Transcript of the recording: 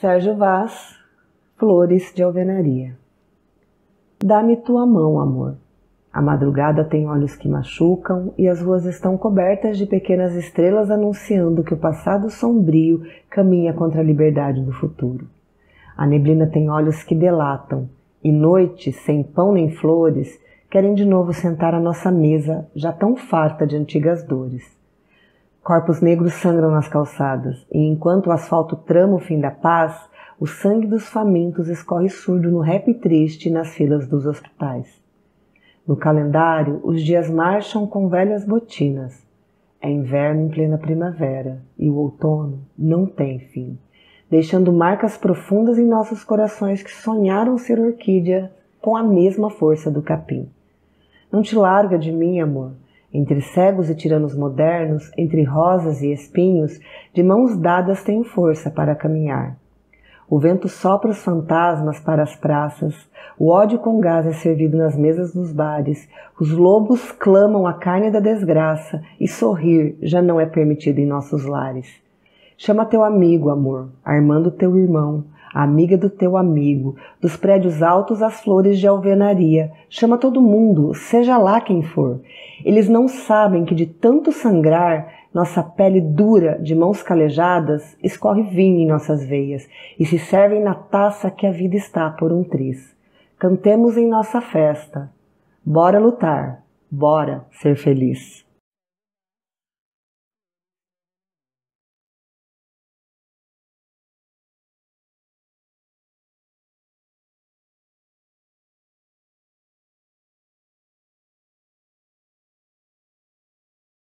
Sérgio Vaz, Flores de Alvenaria. Dá-me tua mão, amor. A madrugada tem olhos que machucam e as ruas estão cobertas de pequenas estrelas anunciando que o passado sombrio caminha contra a liberdade do futuro. A neblina tem olhos que delatam e noites sem pão nem flores querem de novo sentar à nossa mesa, já tão farta de antigas dores. Corpos negros sangram nas calçadas, e enquanto o asfalto trama o fim da paz, o sangue dos famintos escorre surdo no rap triste nas filas dos hospitais. No calendário, os dias marcham com velhas botinas. É inverno em plena primavera, e o outono não tem fim, deixando marcas profundas em nossos corações que sonharam ser orquídea com a mesma força do capim. Não te larga de mim, amor, entre cegos e tiranos modernos, entre rosas e espinhos, de mãos dadas tenho força para caminhar. O vento sopra os fantasmas para as praças, o ódio com gás é servido nas mesas dos bares, os lobos clamam a carne da desgraça e sorrir já não é permitido em nossos lares. Chama teu amigo, amor, armando teu irmão, amiga do teu amigo, dos prédios altos às flores de alvenaria. Chama todo mundo, seja lá quem for. Eles não sabem que de tanto sangrar, nossa pele dura, de mãos calejadas, escorre vinho em nossas veias e se servem na taça que a vida está por um triz. Cantemos em nossa festa. Bora lutar, bora ser feliz.